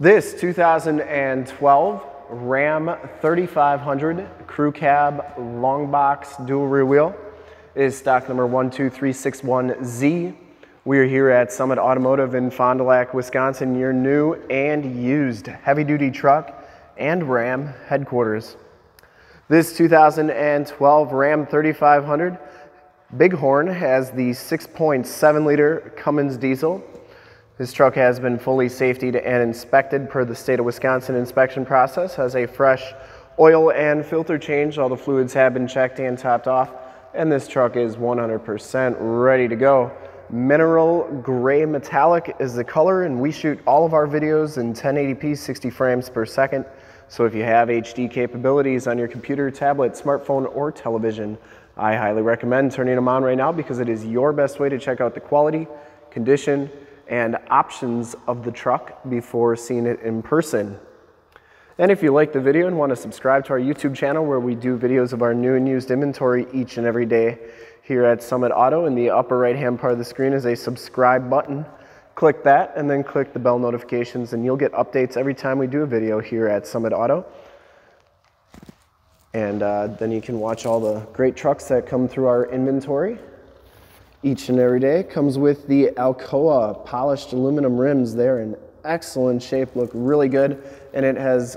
This 2012 Ram 3500 Crew Cab Long Box Dual Rear Wheel is stock number 12361Z. We are here at Summit Automotive in Fond du Lac, Wisconsin, your new and used heavy duty truck and Ram headquarters. This 2012 Ram 3500 Bighorn has the 6.7 liter Cummins diesel this truck has been fully safetied and inspected per the state of Wisconsin inspection process, has a fresh oil and filter change. All the fluids have been checked and topped off, and this truck is 100% ready to go. Mineral gray metallic is the color, and we shoot all of our videos in 1080p 60 frames per second. So if you have HD capabilities on your computer, tablet, smartphone, or television, I highly recommend turning them on right now because it is your best way to check out the quality, condition, and options of the truck before seeing it in person. And if you like the video and want to subscribe to our YouTube channel where we do videos of our new and used inventory each and every day here at Summit Auto, in the upper right hand part of the screen is a subscribe button. Click that and then click the bell notifications and you'll get updates every time we do a video here at Summit Auto. And uh, then you can watch all the great trucks that come through our inventory each and every day. Comes with the Alcoa polished aluminum rims. They're in excellent shape, look really good, and it has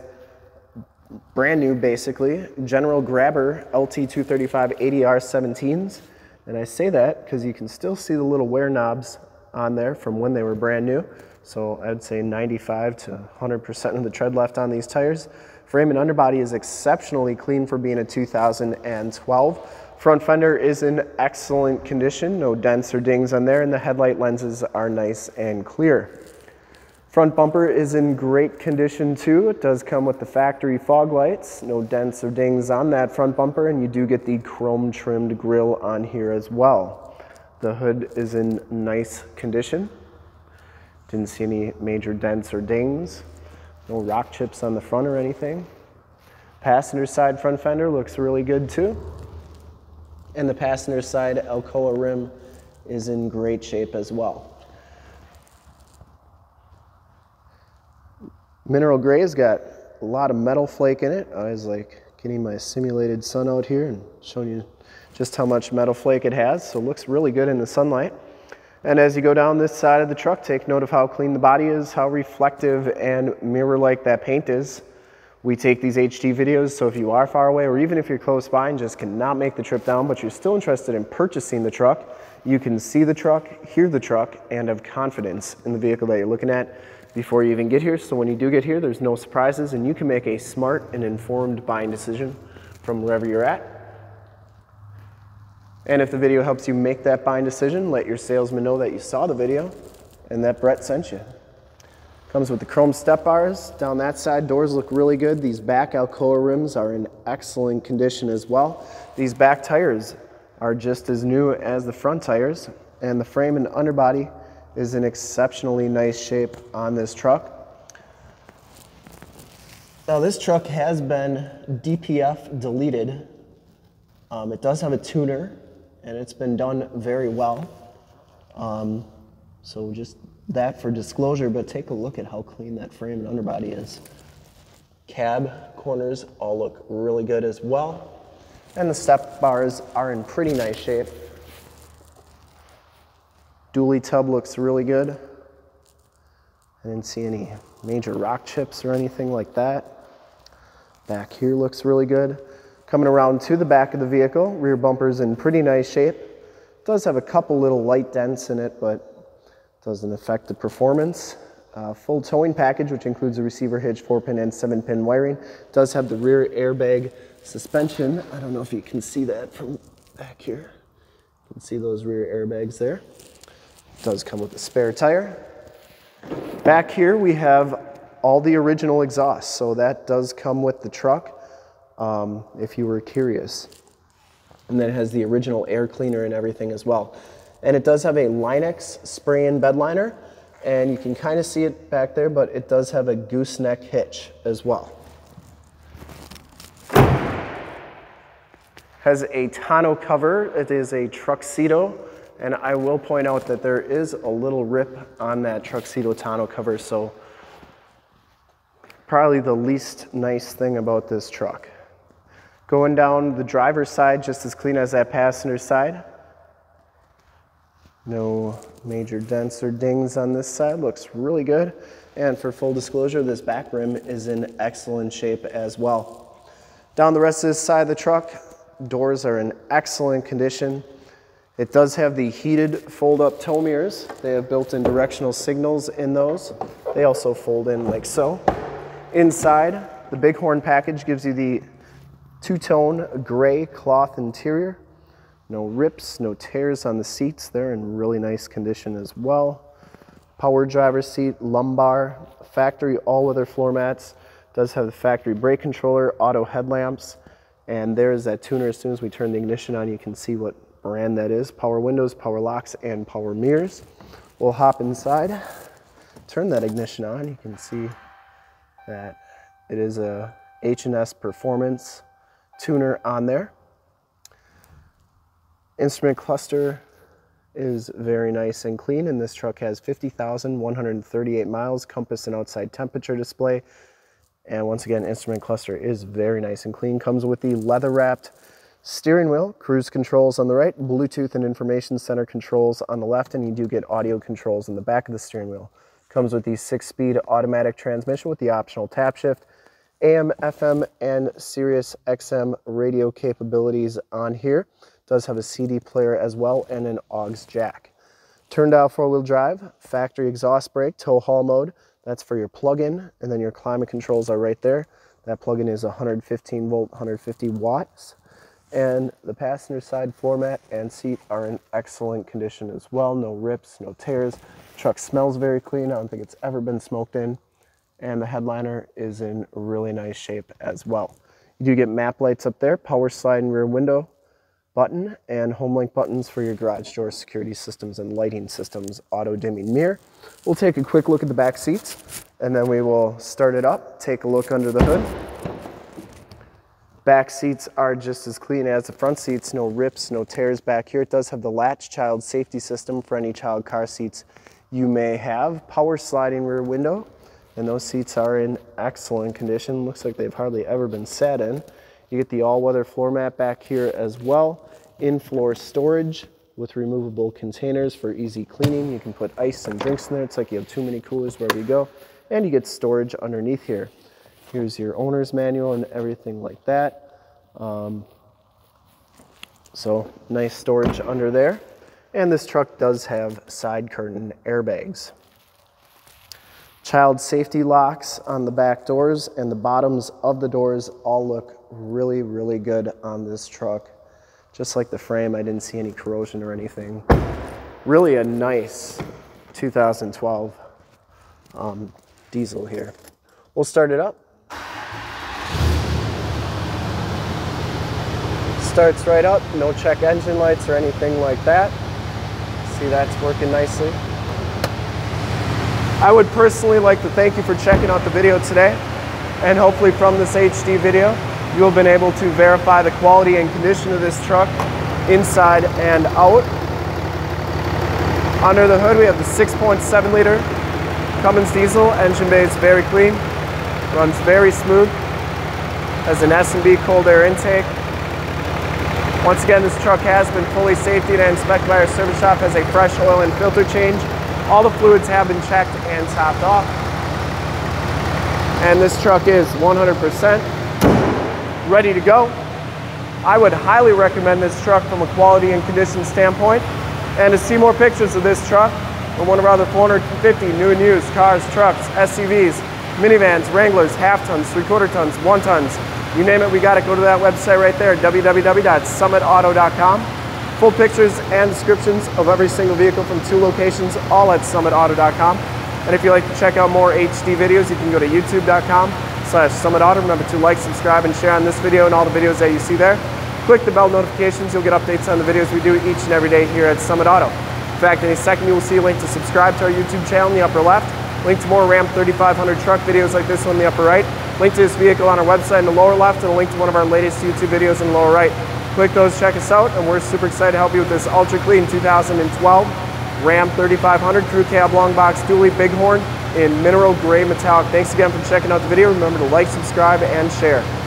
brand new basically General Grabber LT235 ADR 17s. And I say that because you can still see the little wear knobs on there from when they were brand new. So I'd say 95 to 100% of the tread left on these tires. Frame and underbody is exceptionally clean for being a 2012. Front fender is in excellent condition, no dents or dings on there, and the headlight lenses are nice and clear. Front bumper is in great condition too. It does come with the factory fog lights, no dents or dings on that front bumper, and you do get the chrome trimmed grille on here as well. The hood is in nice condition. Didn't see any major dents or dings. No rock chips on the front or anything. Passenger side front fender looks really good too. And the passenger side Alcoa rim is in great shape as well. Mineral gray has got a lot of metal flake in it. I was like getting my simulated sun out here and showing you just how much metal flake it has. So it looks really good in the sunlight. And as you go down this side of the truck, take note of how clean the body is, how reflective and mirror-like that paint is. We take these HD videos, so if you are far away or even if you're close by and just cannot make the trip down, but you're still interested in purchasing the truck, you can see the truck, hear the truck, and have confidence in the vehicle that you're looking at before you even get here. So when you do get here, there's no surprises and you can make a smart and informed buying decision from wherever you're at. And if the video helps you make that buying decision, let your salesman know that you saw the video and that Brett sent you. Comes with the chrome step bars. Down that side, doors look really good. These back Alcoa rims are in excellent condition as well. These back tires are just as new as the front tires, and the frame and underbody is in exceptionally nice shape on this truck. Now this truck has been DPF deleted. Um, it does have a tuner, and it's been done very well. Um, so just that for disclosure, but take a look at how clean that frame and underbody is. Cab corners all look really good as well. And the step bars are in pretty nice shape. Dually tub looks really good. I didn't see any major rock chips or anything like that. Back here looks really good. Coming around to the back of the vehicle, rear bumper's in pretty nice shape. It does have a couple little light dents in it, but doesn't affect the performance. Uh, full towing package, which includes a receiver hitch, four pin and seven pin wiring. Does have the rear airbag suspension. I don't know if you can see that from back here. You can see those rear airbags there. Does come with a spare tire. Back here we have all the original exhaust, so that does come with the truck um, if you were curious. And then it has the original air cleaner and everything as well. And it does have a Line-X spray-in bed liner, and you can kind of see it back there, but it does have a gooseneck hitch as well. Has a tonneau cover. It is a Truxedo, and I will point out that there is a little rip on that Truxedo tonneau cover, so probably the least nice thing about this truck. Going down the driver's side, just as clean as that passenger side. No major dents or dings on this side, looks really good. And for full disclosure, this back rim is in excellent shape as well. Down the rest of this side of the truck, doors are in excellent condition. It does have the heated fold-up tow mirrors. They have built-in directional signals in those. They also fold in like so. Inside, the Bighorn package gives you the two-tone gray cloth interior. No rips, no tears on the seats. They're in really nice condition as well. Power driver seat, lumbar, factory all-weather floor mats. Does have the factory brake controller, auto headlamps, and there's that tuner. As soon as we turn the ignition on, you can see what brand that is. Power windows, power locks, and power mirrors. We'll hop inside, turn that ignition on. You can see that it is a H&S Performance tuner on there. Instrument cluster is very nice and clean and this truck has 50,138 miles, compass and outside temperature display. And once again, instrument cluster is very nice and clean. Comes with the leather wrapped steering wheel, cruise controls on the right, Bluetooth and information center controls on the left, and you do get audio controls in the back of the steering wheel. Comes with the six-speed automatic transmission with the optional tap shift, AM, FM, and Sirius XM radio capabilities on here. Does have a CD player as well and an aux jack. Turn dial four-wheel drive, factory exhaust brake, tow haul mode. That's for your plug-in, and then your climate controls are right there. That plug-in is 115 volt, 150 watts and the passenger side floor mat and seat are in excellent condition as well. No rips, no tears. The truck smells very clean. I don't think it's ever been smoked in. And the headliner is in really nice shape as well. You do get map lights up there, power slide and rear window button, and home link buttons for your garage door security systems and lighting systems, auto dimming mirror. We'll take a quick look at the back seats and then we will start it up, take a look under the hood. Back seats are just as clean as the front seats, no rips, no tears back here. It does have the latch child safety system for any child car seats you may have. Power sliding rear window, and those seats are in excellent condition. Looks like they've hardly ever been sat in. You get the all-weather floor mat back here as well. In-floor storage with removable containers for easy cleaning. You can put ice and drinks in there. It's like you have too many coolers wherever you go. And you get storage underneath here. Here's your owner's manual and everything like that. Um, so nice storage under there. And this truck does have side curtain airbags. Child safety locks on the back doors and the bottoms of the doors all look really, really good on this truck. Just like the frame, I didn't see any corrosion or anything. Really a nice 2012 um, diesel here. We'll start it up. starts right up, no check engine lights or anything like that. See that's working nicely. I would personally like to thank you for checking out the video today and hopefully from this HD video you have been able to verify the quality and condition of this truck inside and out. Under the hood we have the 6.7 liter Cummins diesel, engine bay is very clean, runs very smooth, has an S&B cold air intake, once again, this truck has been fully safety and inspected by our service shop, has a fresh oil and filter change. All the fluids have been checked and topped off. And this truck is 100% ready to go. I would highly recommend this truck from a quality and condition standpoint. And to see more pictures of this truck, or one of our other 450 new and used cars, trucks, SUVs, minivans, Wranglers, half tons, three quarter tons, one tons, you name it, we got it. Go to that website right there, www.summitauto.com. Full pictures and descriptions of every single vehicle from two locations, all at summitauto.com. And if you'd like to check out more HD videos, you can go to youtube.com slash summitauto. Remember to like, subscribe, and share on this video and all the videos that you see there. Click the bell notifications. You'll get updates on the videos we do each and every day here at Summit Auto. In fact, in a second, you will see a link to subscribe to our YouTube channel in the upper left, link to more Ram 3500 truck videos like this one in the upper right, link to this vehicle on our website in the lower left, and a link to one of our latest YouTube videos in the lower right. Click those, check us out, and we're super excited to help you with this ultra clean 2012 Ram 3500 Crew Cab Long Box Dually Bighorn in mineral gray metallic. Thanks again for checking out the video. Remember to like, subscribe, and share.